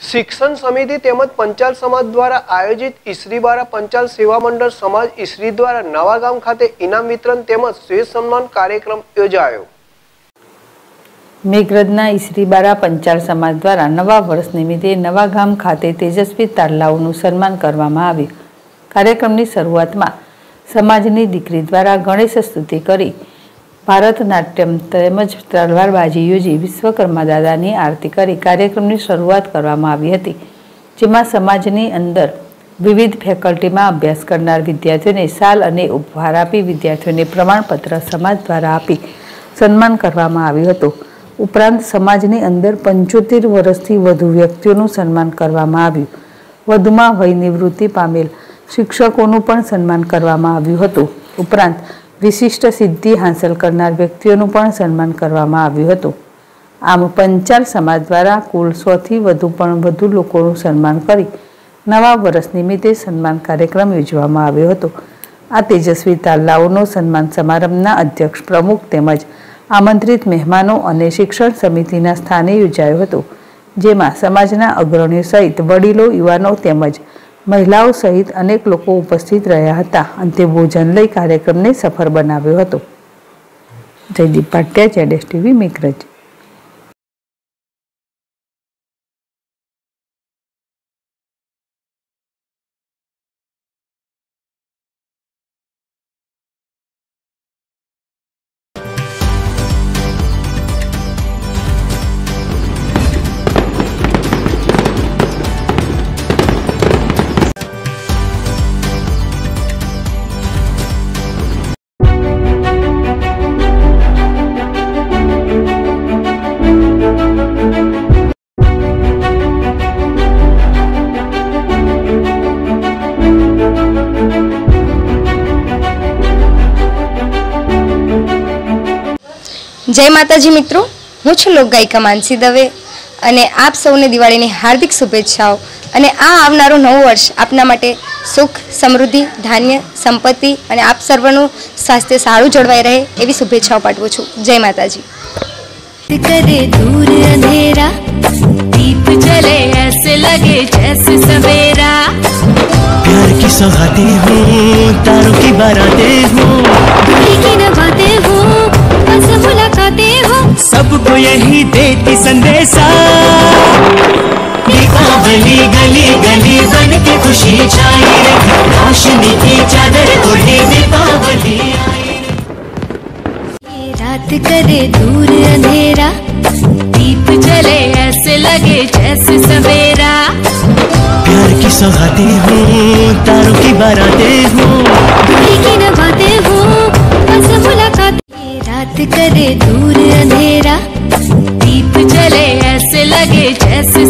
શિક્ષણ સમિતિ તેમજ પંચાલ સમાજ દ્વારા આયોજિત ઈસરીબારા પંચાલ સેવા મંડળ સમાજ ઈસરી દ્વારા નવા ગામ ખાતે ઇનામ વિતરણ તેમજ સ્વેત સન્માન કાર્યક્રમ યોજાયો. મેઘરજના ઈસરીબારા પંચાલ સમાજ દ્વારા નવા વર્ષ નિમિત્તે નવા ગામ ખાતે તેજસ્વી તારલાઓનું સન્માન કરવામાં આવ્યું. કાર્યક્રમની શરૂઆતમાં સમાજની દીકરી દ્વારા ગણેશ સ્તુતિ કરી ભારતનાટ્યમ તેમજ તલવારબાજી યોજી વિશ્વકર્મા દાદાની આરતી કરી. કાર્યક્રમની શરૂઆત કરવામાં આવી હતી, જેમાં સમાજની અંદર વિવિધ ફેકલ્ટીમાં અભ્યાસ કરનાર વિદ્યાર્થીઓને સાલ અને ઉપહાર આપી વિદ્યાર્થીઓને પ્રમાણપત્ર સમાજ દ્વારા આપી સન્માન કરવામાં આવ્યું હતું. ઉપરાંત સમાજની અંદર પંચોતેર વર્ષથી વધુ વ્યક્તિઓનું સન્માન કરવામાં આવ્યું. વધુમાં વય નિવૃત્તિ પામેલ શિક્ષકોનું પણ સન્માન કરવામાં આવ્યું હતું. ઉપરાંત વિશિષ્ટ સિદ્ધિ હાંસલ કરનાર વ્યક્તિઓનું પણ સન્માન કરવામાં આવ્યું હતું. આમ પંચાલ સમાજ દ્વારા કુલ સોથી વધુ પણ વધુ લોકોનું સન્માન કરી નવા વર્ષ નિમિત્તે સન્માન કાર્યક્રમ યોજવામાં આવ્યો હતો. આ તેજસ્વી તાલાઓનો સન્માન સમારંભના અધ્યક્ષ પ્રમુખ તેમજ આમંત્રિત મહેમાનો અને શિક્ષણ સમિતિના સ્થાને યોજાયો હતો, જેમાં સમાજના અગ્રણીઓ સહિત વડીલો, યુવાનો તેમજ મહિલાઓ સહિત અનેક લોકો ઉપસ્થિત રહ્યા હતા. અંતે ભોજન લઈ કાર્યક્રમને સફળ બનાવ્યો હતો. જયદીપ ભાટિયા જેડેશ ટીવી, મેઘરજ. જય માતાજી મિત્રો હું છું લોકગાયિકા માનસી દવે અને આપ સૌને દિવાળીની હાર્દિક શુભેચ્છાઓ અને આ આવનારું નવું વર્ષ આપના માટે સુખ સમૃદ્ધિ ધાન્ય સંપત્તિ અને આપ સર્વનું સ્વાસ્થ્ય સારું જળવાઈ રહે એવી શુભેચ્છાઓ પાઠવું છું જય માતાજી करे दूर अंधेरा दीप जले ऐसे लगे जैसे सवेरा प्यार की सौगातें हूँ तारों की बारातें हूँ यही देती संदेशा। दीपावली गली गली, बन के खुशी छाई रोशनी की चादर ओढ़े दीपावली। रात करे दूर अंधेरा, दीप जले ऐसे लगे जैसे सवेरा। प्यार की सौगातें हूँ, तारों की बारातें हूँ। दूरी हो मुलाकात। रात करे दूर अंधेरा दीप जले ऐसे लगे जैसे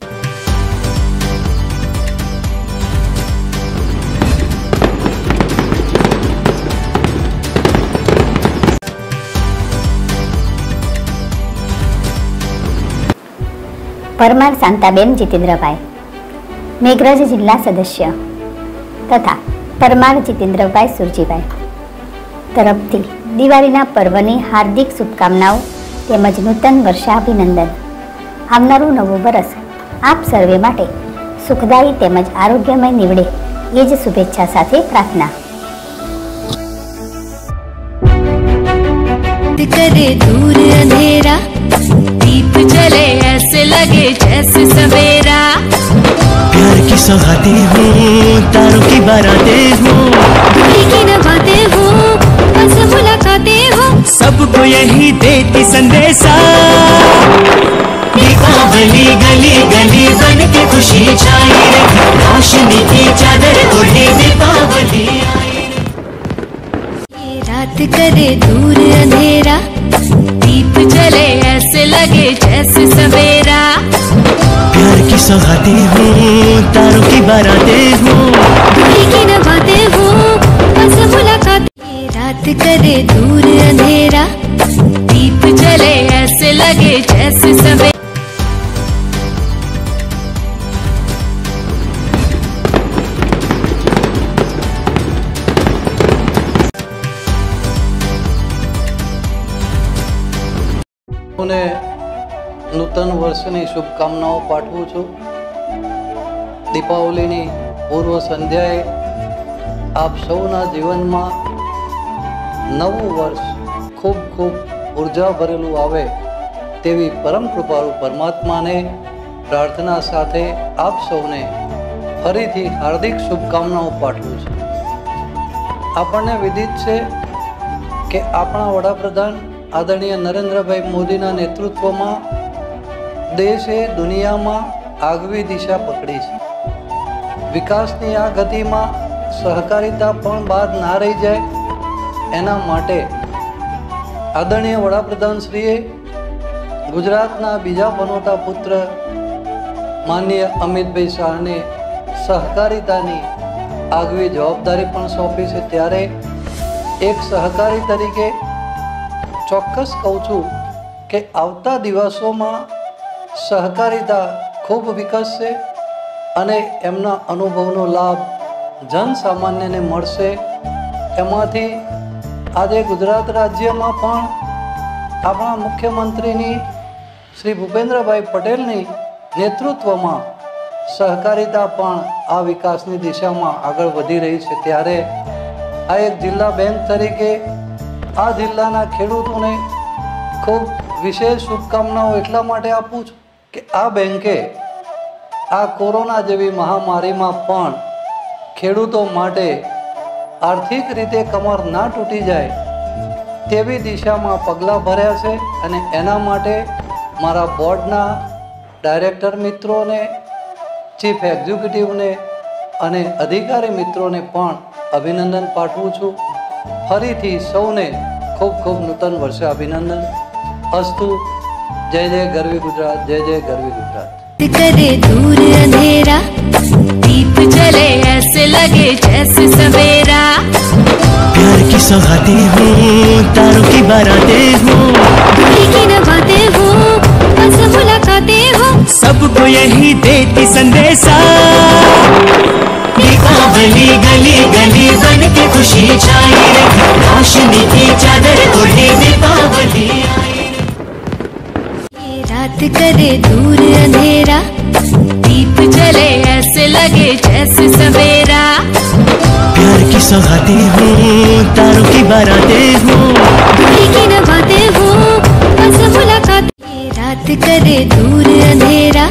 પરમાર શાંતાબેન જીતેન્દ્રભાઈ મેઘરજ જિલ્લા સદસ્ય તથા પરમાર જીતેન્દ્રભાઈ સુરજીભાઈ તરફથી દિવાળીના પર્વની હાર્દિક શુભકામનાઓ તેમજ નૂતન વર્ષાભિનંદન આવનારું નવું વરસ આપ સર્વે માટે સુખદાયી તેમજ આરોગ્યમય નીવડે એ જ શુભેચ્છા સાથે પ્રાર્થના करे दूर अंधेरा दीप जले ऐसे लगे जैसे सवेरा प्यार की सौगातें हूँ तारों की बारातें हूँ दूरी की नभाते हो बस मुलाकातें हो सबको यही देती संदेशा खुशी छाई रे रोशनी की चादर ओढ़े दीपावली आई। रात करे दूर अंधेरा दीप जले ऐसे लगे जैसे सवेरा। प्यार की सौगातें हूँ तारों की बाराते हूँ। दूरी की नभाते हो बस मुलाकात। रात करे दूर अंधेरा दीप जले ऐसे लगे जैसे सवेरा। અને નૂતન વર્ષની શુભકામનાઓ પાઠવું છું. દીપાવલીની પૂર્વ સંધ્યાએ આપ સૌના જીવનમાં નવું વર્ષ ખૂબ ખૂબ ઊર્જા ભરેલું આવે તેવી પરમ કૃપાળુ પરમાત્માને પ્રાર્થના સાથે આપ સૌને ફરીથી હાર્દિક શુભકામનાઓ પાઠવું છું. આપણને વિદિત છે કે આપણા વડાપ્રધાન આદરણીય નરેન્દ્રભાઈ મોદીના નેતૃત્વમાં દેશે દુનિયામાં આગવી દિશા પકડી છે. વિકાસની આ ગતિમાં સહકારિતા પણ બાદ ના રહી જાય એના માટે આદરણીય વડાપ્રધાનશ્રીએ ગુજરાતના બીજા બનોતા પુત્ર માનનીય અમિતભાઈ શાહને સહકારિતાની આગવી જવાબદારી પણ સોંપી છે. ત્યારે એક સહકારી તરીકે ચોક્કસ કહું છું કે આવતા દિવસોમાં સહકારિતા ખૂબ વિકસશે અને એમના અનુભવનો લાભ જનસામાન્યને મળશે. એમાંથી આજે ગુજરાત રાજ્યમાં પણ આપણા મુખ્યમંત્રીની શ્રી ભૂપેન્દ્રભાઈ પટેલની નેતૃત્વમાં સહકારિતા પણ આ વિકાસની દિશામાં આગળ વધી રહી છે. ત્યારે આ એક જિલ્લા બેંક તરીકે આ જિલ્લાના ખેડૂતોને ખૂબ વિશેષ શુભકામનાઓ એટલા માટે આપું છું કે આ બેંકે આ કોરોના જેવી મહામારીમાં પણ ખેડૂતો માટે આર્થિક રીતે કમર ના તૂટી જાય તેવી દિશામાં પગલાં ભર્યા છે અને એના માટે મારા બોર્ડના ડાયરેક્ટર મિત્રોને, ચીફ એક્ઝિક્યુટિવને અને અધિકારી મિત્રોને પણ અભિનંદન પાઠવું છું. ફરીથી સૌને ખૂબ ખૂબ નૂતન વર્ષે અભિનંદન અસ્તુ જય જય ગરવી ગુજરાત જય જય ગરવી ગુજરાત करे दूर अंधेरा दीप जले ऐसे लगे जैसे सवेरा प्यार की सौगातें हूँ तारों की बारातें हूँ दूरी की नवाते हो बस मुलाकातें हो सबको यही देती संदेशा दीपावली गली गली बन के खुशी छाई रे रोशनी की चादर ओढ़े दीपावली आई। रात करे दूर अंधेरा दीप जले ऐसे लगे जैसे सवेरा। प्यार की सौगातें हूँ तारों की बाराते हूँ। दूरी की नवाते हो बस मुलाकात। रात करे दूर अंधेरा